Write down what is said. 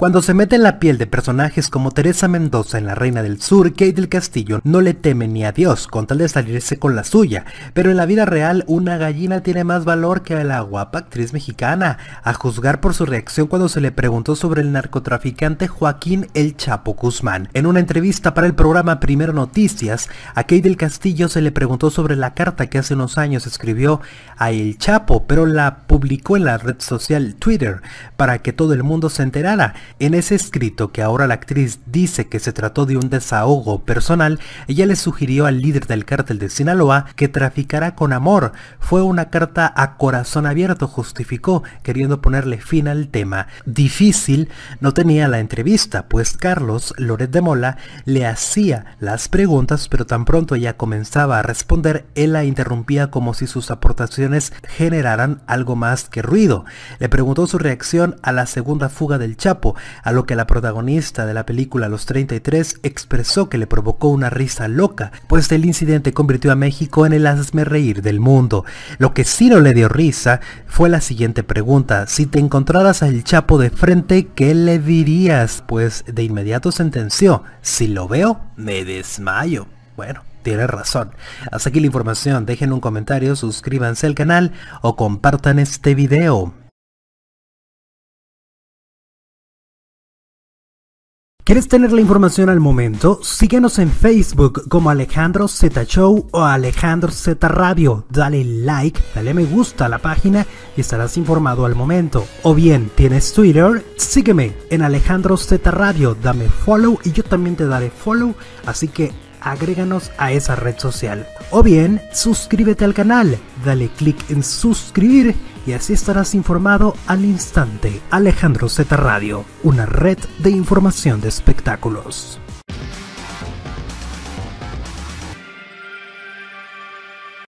Cuando se mete en la piel de personajes como Teresa Mendoza en La Reina del Sur, Kate del Castillo no le teme ni a Dios con tal de salirse con la suya, pero en la vida real una gallina tiene más valor que la guapa actriz mexicana, a juzgar por su reacción cuando se le preguntó sobre el narcotraficante Joaquín El Chapo Guzmán. En una entrevista para el programa Primero Noticias, a Kate del Castillo se le preguntó sobre la carta que hace unos años escribió a El Chapo, pero la publicó en la red social Twitter para que todo el mundo se enterara. En ese escrito que ahora la actriz dice que se trató de un desahogo personal, ella le sugirió al líder del cártel de Sinaloa que traficara con amor. Fue una carta a corazón abierto, justificó, queriendo ponerle fin al tema. Difícil no tenía la entrevista, pues Carlos Loret de Mola le hacía las preguntas, pero tan pronto ella comenzaba a responder, él la interrumpía como si sus aportaciones generaran algo más que ruido. Le preguntó su reacción a la segunda fuga del Chapo, a lo que la protagonista de la película Los 33 expresó que le provocó una risa loca, pues el incidente convirtió a México en el hazme reír del mundo. Lo que sí no le dio risa fue la siguiente pregunta, si te encontraras al Chapo de frente, ¿qué le dirías? Pues de inmediato sentenció, si lo veo, me desmayo. Bueno, tiene razón. Hasta aquí la información, dejen un comentario, suscríbanse al canal o compartan este video. ¿Quieres tener la información al momento? Síguenos en Facebook como Alejandro Z Show o Alejandro Z Radio. Dale like, dale me gusta a la página y estarás informado al momento. O bien, ¿tienes Twitter? Sígueme en Alejandro Z Radio, dame follow y yo también te daré follow, así que agréganos a esa red social. O bien, suscríbete al canal, dale click en suscribir y así estarás informado al instante. Alejandro Z Radio, una red de información de espectáculos.